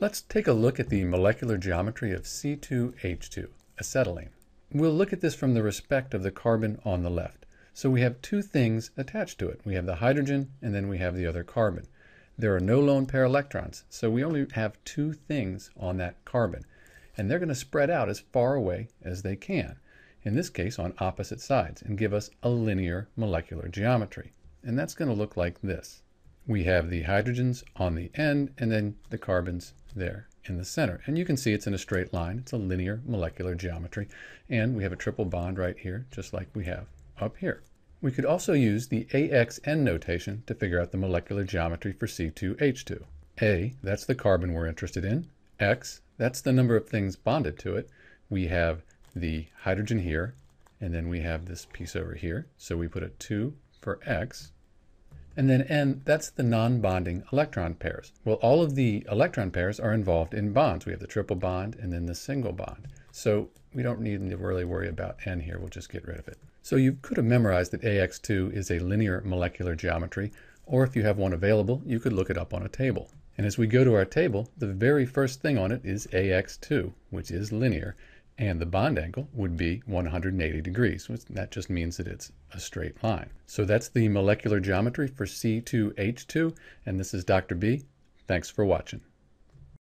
Let's take a look at the molecular geometry of C2H2, acetylene. We'll look at this from the respect of the carbon on the left. So we have two things attached to it. We have the hydrogen and then we have the other carbon. There are no lone pair electrons, so we only have two things on that carbon. And they're going to spread out as far away as they can, in this case on opposite sides, and give us a linear molecular geometry. And that's going to look like this. We have the hydrogens on the end and then the carbons there in the center. And you can see it's in a straight line. It's a linear molecular geometry. And we have a triple bond right here, just like we have up here. We could also use the AXN notation to figure out the molecular geometry for C2H2. A, that's the carbon we're interested in. X, that's the number of things bonded to it. We have the hydrogen here, and then we have this piece over here. So we put a 2 for X. And then N, that's the non-bonding electron pairs. Well, all of the electron pairs are involved in bonds. We have the triple bond and then the single bond. So we don't need to really worry about N here. We'll just get rid of it. So you could have memorized that AX2 is a linear molecular geometry, or if you have one available, you could look it up on a table. And as we go to our table, the very first thing on it is AX2, which is linear, and the bond angle would be 180 degrees. That just means that it's a straight line. So that's the molecular geometry for C2H2, and this is Dr. B. Thanks for watching.